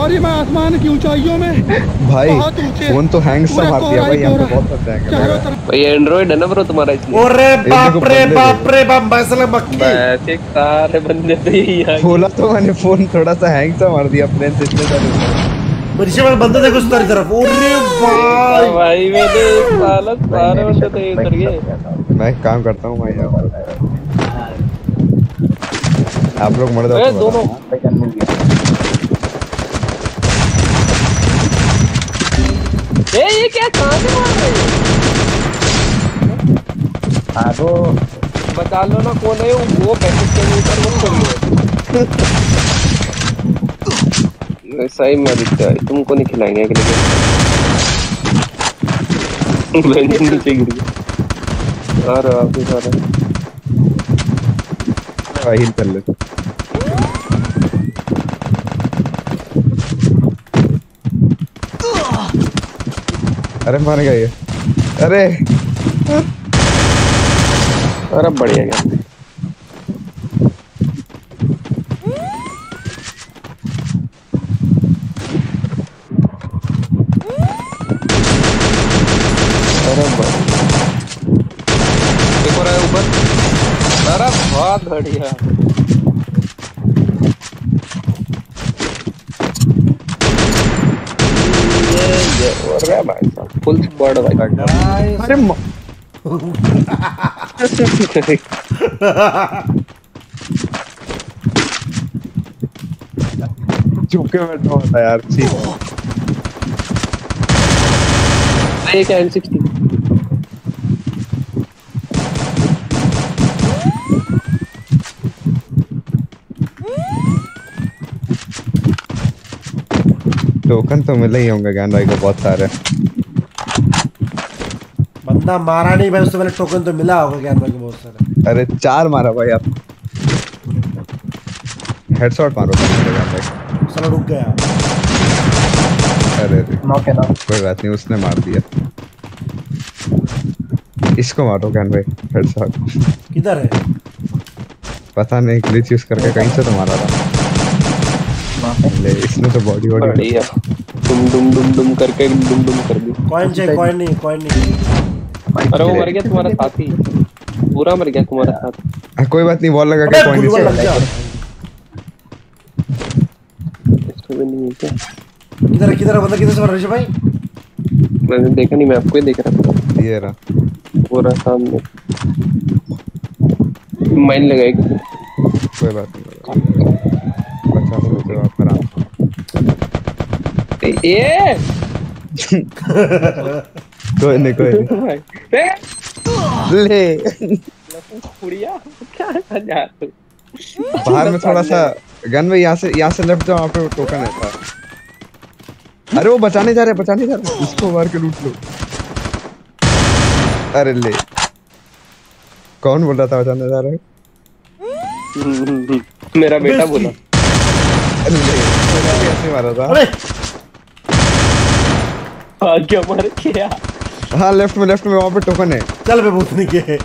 और ये मैं आसमान की ऊंचाइयों में भाई फ़ोन तो हैंग सा मार दिया भाई ही यहाँ पे बहुत फंस जाएँगे भाई एंड्रॉइड है ना ब्रो तुम्हारा इसलिए? ओरे बाप रे बाप रे बाप मसला मक्की वैसे सारे बंदे तो यही आ गए। बोला तो मैंने फ़ोन थोड़ा सा हैंग सा मार दिया प्लेन से इतने सारे ऋषभ भाई बंदे देखो उस तरफ़। ओरे हाँ भाई भाई मैंने एक साला सारे बंदे तो ये उतर गए मैं काम करता हूँ भाई आप लोग मर जाओ। दोनों ए ये क्या कहाँ से मार रहे हो बचा लो ना कौन है वो पैकेट के ऊपर वो करिए ऐसा ही मर जाए तुमको नहीं खिलाएँगे अगले दिन। मैंने नीचे गिर गया। आ रहा वापिस आ रहा भाई हिल कर ले। अरे मार ये। अरे। अरे बढ़िया गया बढ़िया एक और है ऊपर अरे बहुत बढ़िया ये ये और क्या भाई साहब? फुल स्क्वाड भाई अरे चुप के बैठा होता यार छी एक एन सिक्सटी टोकन तो मिले ही होंगे ज्ञान भाई को बहुत सारे। बंदा मारा नहीं भाई उससे पहले टोकन तो मिला होगा ज्ञान भाई को बहुत सारे। अरे चार मारा भाई आप। हेडशॉट मारो ज्ञान भाई। साला रुक गया। अरे अरे। कोई बात नहीं उसने मार दिया। इसको मारो ज्ञान भाई हेडशॉट किधर है? पता नहीं ग्लिच यूज़ करके कहीं से तो मारा था। इसने तो बॉडी बॉडी बढ़िया डुम डुम डुम डुम करके डुम डुम कर दी। कॉइन चाहिए कॉइन नहीं कॉइन नहीं। अरे वो मर गया तुम्हारा साथी। पूरा मर गया तुम्हारा साथी। हाँ, कोई बात नहीं बॉल लगा के गया इसको भी नहीं क्या? किधर किधर है बंदा किधर से मार ऋषभ भाई? मैंने देखा नहीं मैं आपको ही देख रहा था। ये रहा। पूरा सामने। माइन लगाएगी कोई बात नहीं बचा लो तो आप आराम ए ए! कोई नहीं कोई नहीं। ले। क्या बाहर में थोड़ा सा गन में यहाँ से यहाँ से लेफ़्ट जाओ वहाँ पे टोकन है। था अरे वो बचाने जा रहे बचाने जा रहे उसको मार के लूट लो। अरे ले। कौन बोल रहा था बचाने जा रहे मेरा बेटा बोला। अरे ले मैंने भी ऐसे मारा था। अरे! भाग्य मर गया। हाँ लेफ़्ट में लेफ़्ट में वहाँ पे टोकन है। चल बे भूतनी के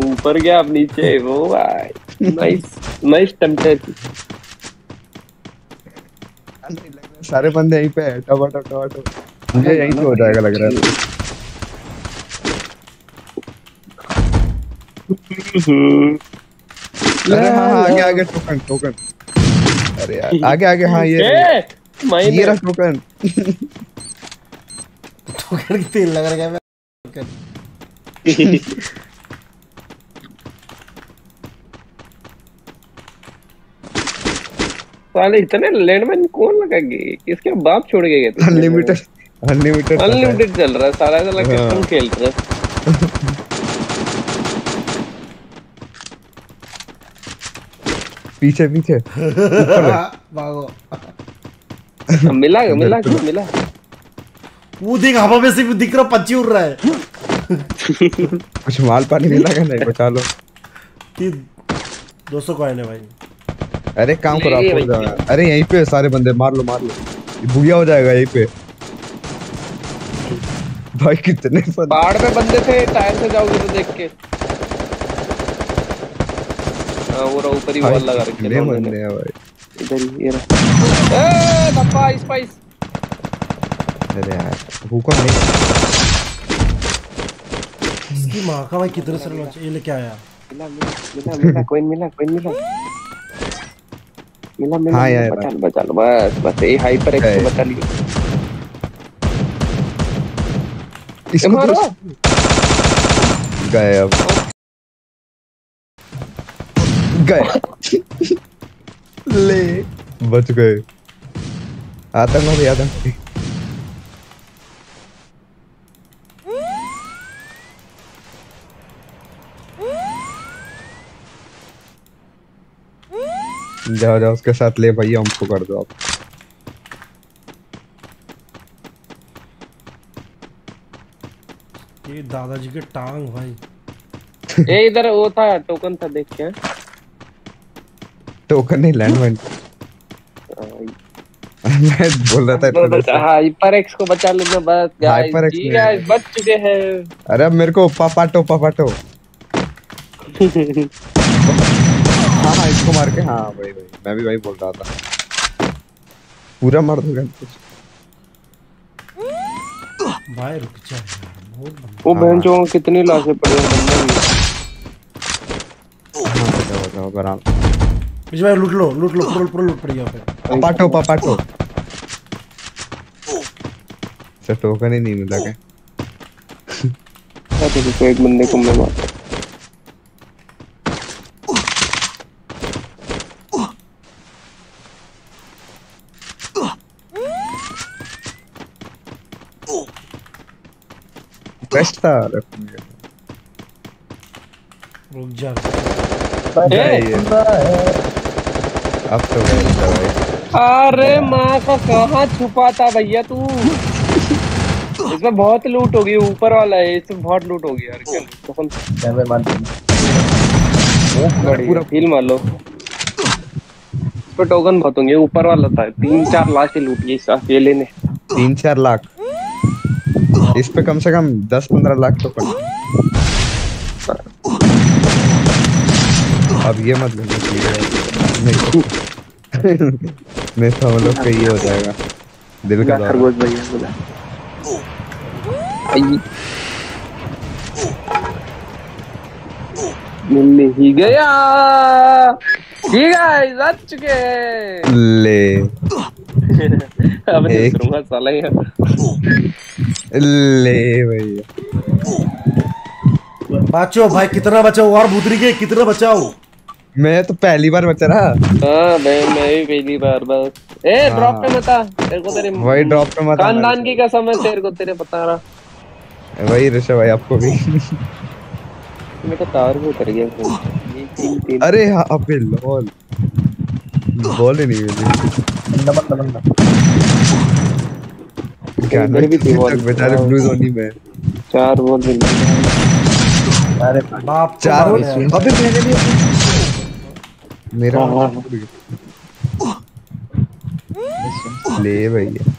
ऊपर गया अब नीचे वो भाई। नाइस नाइस टेम्पलेट सारे बंदे यहीं पे है टमाटो टमाटो मुझे यहीं पे हो जाएगा लग रहा है। अरे हाँ हाँ आगे आगे टोकन टोकन अरे यार आगे आगे हाँ ये ये रहा टोकन टोकन की तेल लग रहा है टोकन साले इतने लैंडमैन कौन लगाएँगे? किसके बाप छोड़ के गए थे अनलिमिटेड अनलिमिटेड अनलिमिटेड चल रहा है सारा साला हाँ। कस्टम खेल रहा है। पीछे पीछे। भागो। मिला मिला क्यों मिला वो देख हवा में से दिख रहा पंछी उड़ रहा है। कुछ माल पानी मिला क्या? नहीं बचा लो। तीन दो सौ कॉइन है भाई। अरे काम करो आप। हो अरे यहीं पे सारे बंदे मार लो मार लो। ये बुढ़िया हो जाएगा यहीं पे। भाई कितने बंदे। पहाड़ पे बंदे थे टायर से जाओगे तो देख के। वो रहा ऊपर ही वॉल लगा रखी है बंदे। हैं भाई। इधर ये रहा। ए धप्पा स्पाइस अरे यार हुक्म नहीं इसकी माँ का भाई कितने सारे लॉन्च ये लेके आया? मिला मिला मिला मिला कोइन मिला कोइन मिला। मिला मिला हाँ, यार, बचा लो बचा लो बस बस ये हाइपर एक्स को बचा लियो। इसको मारो। तो गए अब। गए। ले। बच गए। आतंकवादी आतंकवादी जाओ जाओ उसके साथ ले भैया हमको कर दो आप। ये दादाजी के टांग भाई। ए इधर वो था टोकन था देख के टोकन नहीं लैंडमाइन मैं बोल रहा था हाइपर एक्स को बचा लेना बस गाइस जी गाइस बच चुके हैं। अरे अब मेरे को पापाटो पापाटो। हाँ हाँ इसको मार के हाँ भाई भाई मैं भी वही बोल रहा था। पूरा मार दूँगा भाई रुक जा वो बहन जो कितनी लाशें पड़ी हैं बंदे हाँ बताओ बताओ बीच में लूट लो लूट लो पूरा पूरा लूट पड़ी यहाँ पे पापाटो पापाटो सर टोकन ही नहीं मिला क्या तो देखो एक बंदे को मैं मार बेस्ट था रुक जा ये अब तो था भाई अरे माँ का कहाँ छुपा था भैया तू? इसमें बहुत लूट होगी ऊपर वाला है इसमें बहुत लूट होगी यार क्या पूरा फील मार लो। टोकन बहुत होंगे ऊपर वाला था तीन चार लाशें लूटी इस अकेले ने। तीन चार लाख। इस पे कम से कम दस पंद्रह लाख तो पड़। अब ये मत लेना चाहिए नहीं हम लोग का ये हो जाएगा। दिल का दौरा। खरगोश भैया बोला। आई। मिल ही गया। है बच चुके ले। अब नहीं करूँगा साला यार ले भैया। बचाओ भाई कितना बचाओ? और भूतरी के कितना बचाओ? मैं तो पहली बार बचा रहा। हाँ मैं मैं भी पहली बार बस। ए हाँ। ड्रॉप पे मत आ। तेरे को तेरे वही ड्रॉप पे मत खानदान की कसम है तेरे को तेरे बता रहा। वही ऋषभ भाई आपको भी। मेरे को टावर भी उतर गया। अरे हाँ अबे लॉल बॉल ही नहीं मिली। क्या भी थी ball। बेचारे ब्लू जोन ही में। चार बॉल मिल। गए बाप चार अबे मैंने भी मेरा हाँ, ले भैया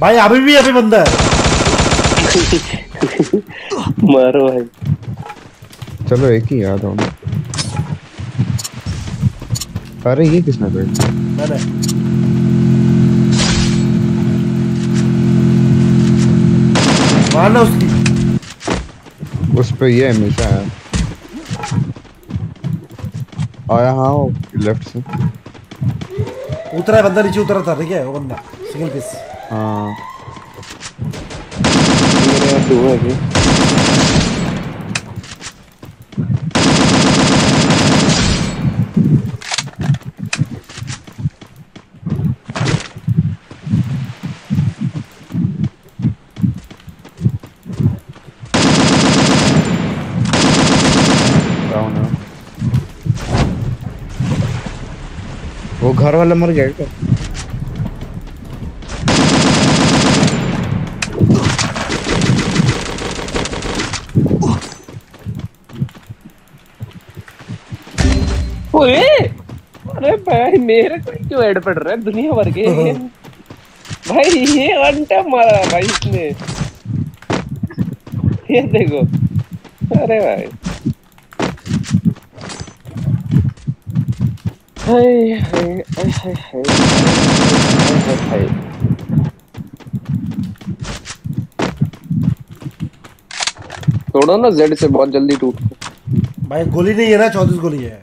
भाई अभी भी अभी बंदा है। मारो भाई। चलो एक ही याद हो अरे ये किसने भेजा? मैंने। मारना उसकी। उस पे ये हमेशा है। आया हाँ लेफ़्ट से। उतरा है बंदा नीचे उतरा था ठीक है वो बंदा सिंगल पीस हाँ। दो है अभी डाउन है वो घर वाला मर गया क्या ओए अरे भाई मेरे को क्यों ऐड पड़ रहा है? दुनिया भर के भाई ये अंटा मारा भाई इसने। ये देखो। अरे भाई। हाय हाय हाय हाय हाय हाय हाय तोड़ो ना जेड से बहुत जल्दी टूट भाई गोली नहीं है ना चौतीस गोली है।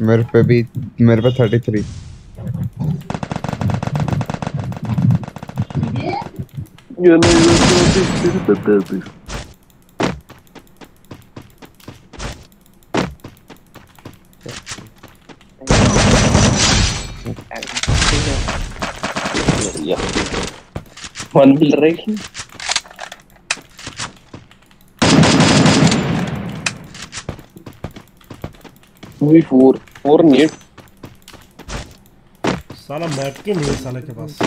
मेरे पे भी मेरे पे थर्टी थ्री वन मिल रही वही फोर फोर नीट साला मैट के नहीं है साले के पास?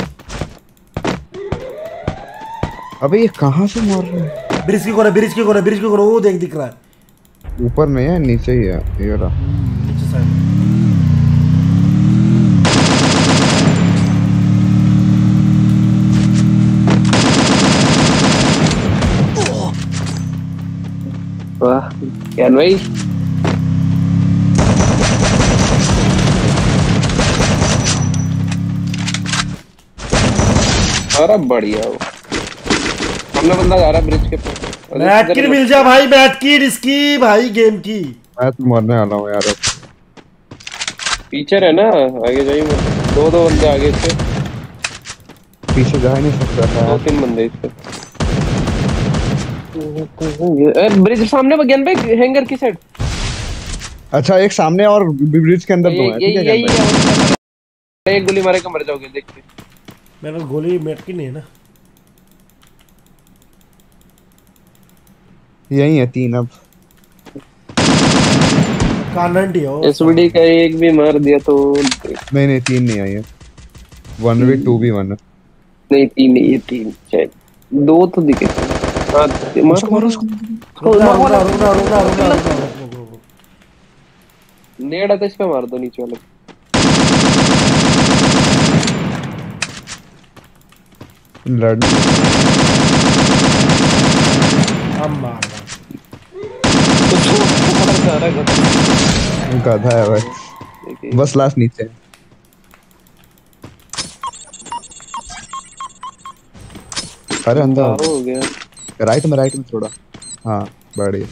अबे ये कहाँ से मार रहे हैं? ब्रिज की कोने ब्रिज की कोने ब्रिज की कोने वो देख दिख रहा है। ऊपर नहीं है नीचे ही है ये रहा वाह क्या भाई अरे बढ़िया वो हमने बंदा जा रहा ब्रिज के ऊपर मैट की मिल जा भाई मैट की इसकी भाई गेम की। मैं तो मरने वाला हूँ यार अब। पीछे है ना आगे जाइए। दो दो बंदे आगे से। पीछे जा ही नहीं सकता था। दो तीन बंदे इस पे। ए, ब्रिज सामने बगैन भाई हैंगर की साइड। अच्छा एक सामने और ब्रिज के अंदर दो है ये ठीक है एक गोली मारेगा मर जाओगे देख के। मेरे पास गोली मैट की नहीं है ना। यही है तीन अब। कानंट हो एसवीडी का एक भी मार दिया तो नहीं नहीं तीन नहीं आई है। वन भी टू भी वन नहीं तीन नहीं ये तीन शायद दो तो दिखे। मार उसको मारो रुकना रुकना रुकना रुकना रुकना रुकना रुक, रुक, रुक। नेड़ इस पे मार दो नीचे वाले लड़ हम मार। गधा है भाई बस लास्ट नीचे अरे अंदर हो गया राइट में राइट में थोड़ा हाँ बढ़िया।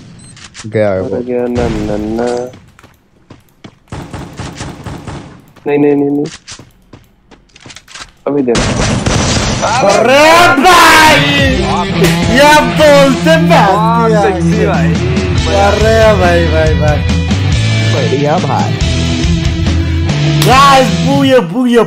गया है वो। गया ना ना ना। नहीं नहीं नहीं नहीं। अभी देखो। अरे भाई! ये बोलते बात किया। अरे भाई भाई भाई। बढ़िया भाई। Guys booyah booyah.